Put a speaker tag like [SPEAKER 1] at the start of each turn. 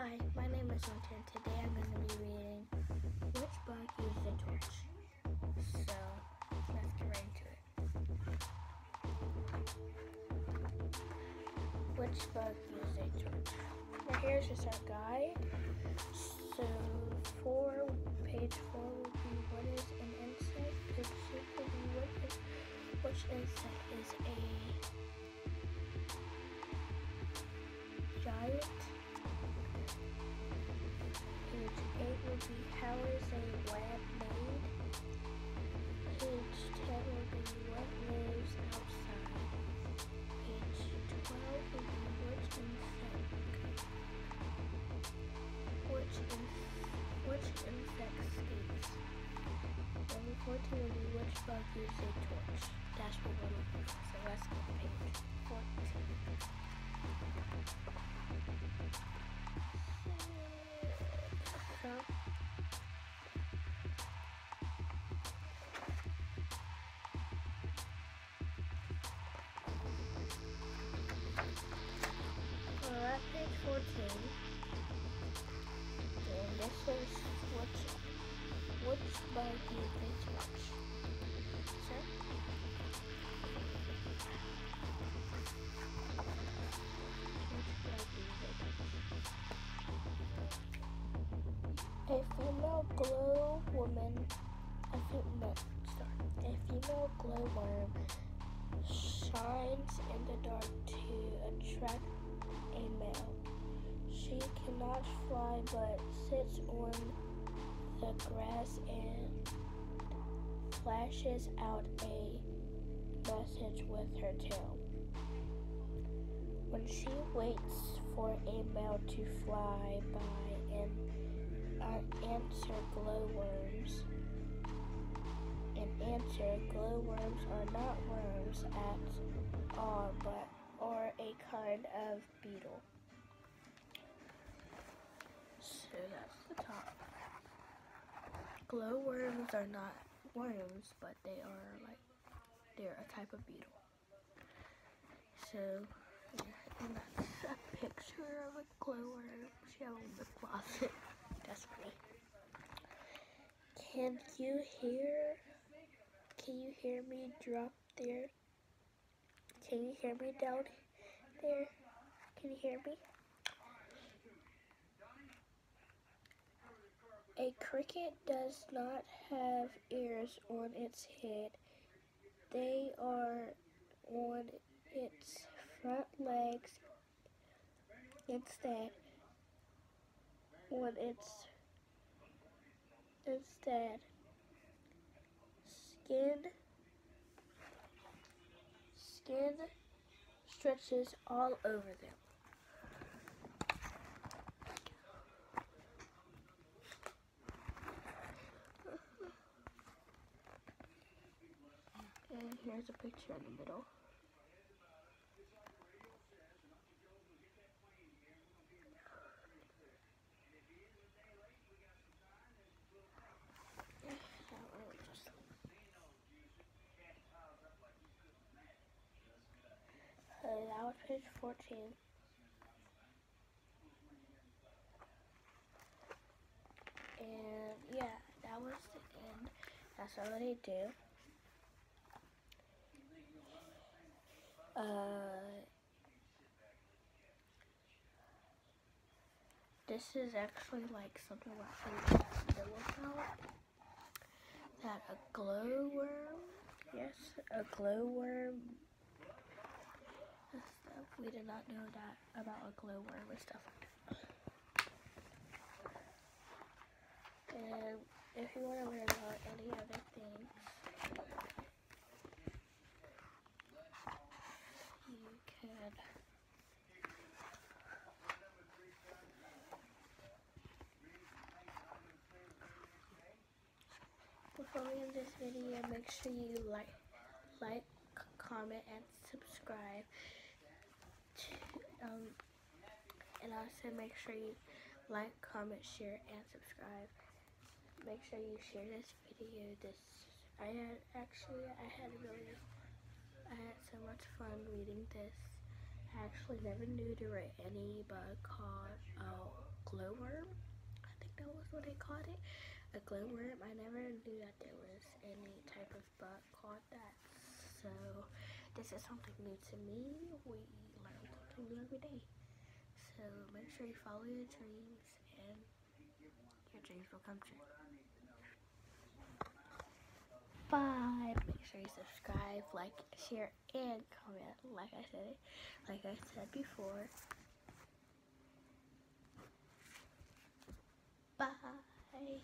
[SPEAKER 1] Hi, my name is Winter. Today I'm going to be reading Which Bug Uses a Torch? So, let's get right into it. Which bug uses a torch? Now here's just our guide. So, for page four will be what is an insect. Page six will be what is, which insect is a giant. Will be how is a web made. Page 10 will be what lives outside. Page 12 will be which insect. Which, in, which insect escapes. Number 14 will be which bug uses a torch. We're looking for. So let's go to page 14. So, page 14. And this is which, which bug you think? Which think? A female glow woman, a female, sorry, a female glowworm shines in the dark to attract a male. Fly but sits on the grass and flashes out a message with her tail. When she waits for a male to fly by and answer glowworms, and answer glowworms are not worms at all, but are a kind of beetle. Glowworms are not worms, but they are like they're a type of beetle. So yeah, and that's a picture of a glowworm. She has in the closet. That's funny. Can you hear? Can you hear me drop there? Can you hear me down there? Can you hear me? A cricket does not have ears on its head. They are on its front legs instead. On its instead skin skin stretches all over them. And here's a picture in the middle. Uh, that was page 14. And yeah, that was the end. That's all they do. Uh, this is actually like something about. That a glowworm, yes, a glowworm. We did not know that about a glowworm and stuff like that. And if you want to learn about any other things, you can. We end this video, make sure you like, like, comment, and subscribe. To, um, and also make sure you like, comment, share, and subscribe. Make sure you share this video. This I had actually I had really I had so much fun reading this. I actually never knew there were any bug called a uh, glowworm. I think that was what they called it. A glowworm. I never knew that there was any type of bug called that. So this is something new to me. We learn something new every day. So make sure you follow your dreams and your dreams will come true. Bye. Make sure you subscribe, like, share, and comment. Like I said, like I said before. Bye.